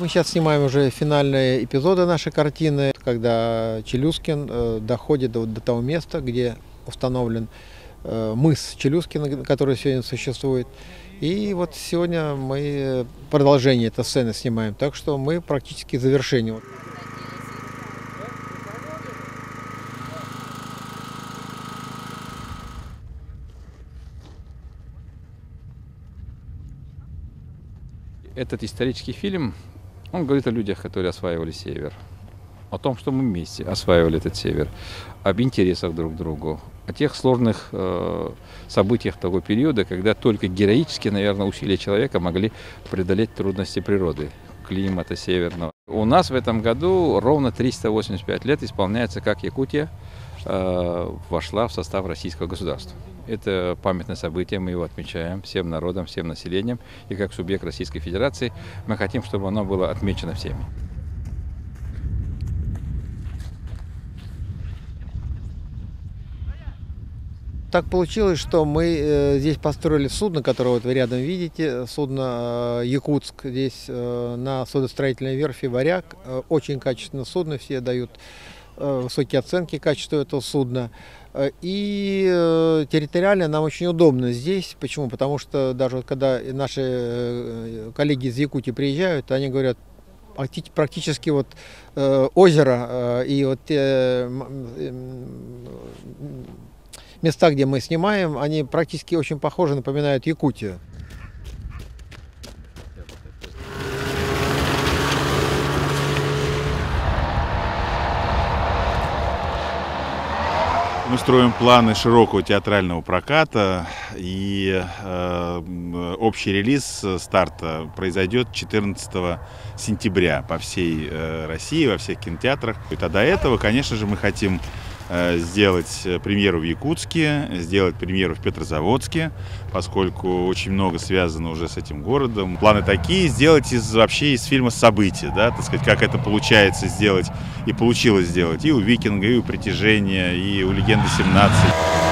Мы сейчас снимаем уже финальные эпизоды нашей картины, когда Челюскин э, доходит до, до того места, где установлен э, мыс Челюскина, который сегодня существует. И вот сегодня мы продолжение этой сцены снимаем, так что мы практически в завершении. Этот исторический фильм, он говорит о людях, которые осваивали север, о том, что мы вместе осваивали этот север, об интересах друг к другу, о тех сложных э, событиях того периода, когда только героически, наверное, усилия человека могли преодолеть трудности природы, климата северного. У нас в этом году ровно 385 лет исполняется, как Якутия вошла в состав российского государства. Это памятное событие, мы его отмечаем всем народом, всем населением. И как субъект Российской Федерации мы хотим, чтобы оно было отмечено всеми. Так получилось, что мы э, здесь построили судно, которое вот вы рядом видите, судно э, Якутск, здесь э, на судостроительной верфи «Варяг». Э, очень качественное судно, все дают э, высокие оценки качеству этого судна. Э, и э, территориально нам очень удобно здесь. Почему? Потому что даже когда наши э, коллеги из Якутии приезжают, они говорят, практически вот э, озеро э, и вот э, места, где мы снимаем, они практически очень похожи, напоминают Якутию. Мы строим планы широкого театрального проката, и э, общий релиз старта произойдет 14 сентября по всей э, России, во всех кинотеатрах. И до этого, конечно же, мы хотим сделать э, премьеру в Якутске, сделать премьеру в Петрозаводске, поскольку очень много связано уже с этим городом. Планы такие, сделать из, вообще из фильма события, да, так сказать, как это получается сделать и получилось сделать и у «Викинга», и у «Притяжения», и у «Легенды 17».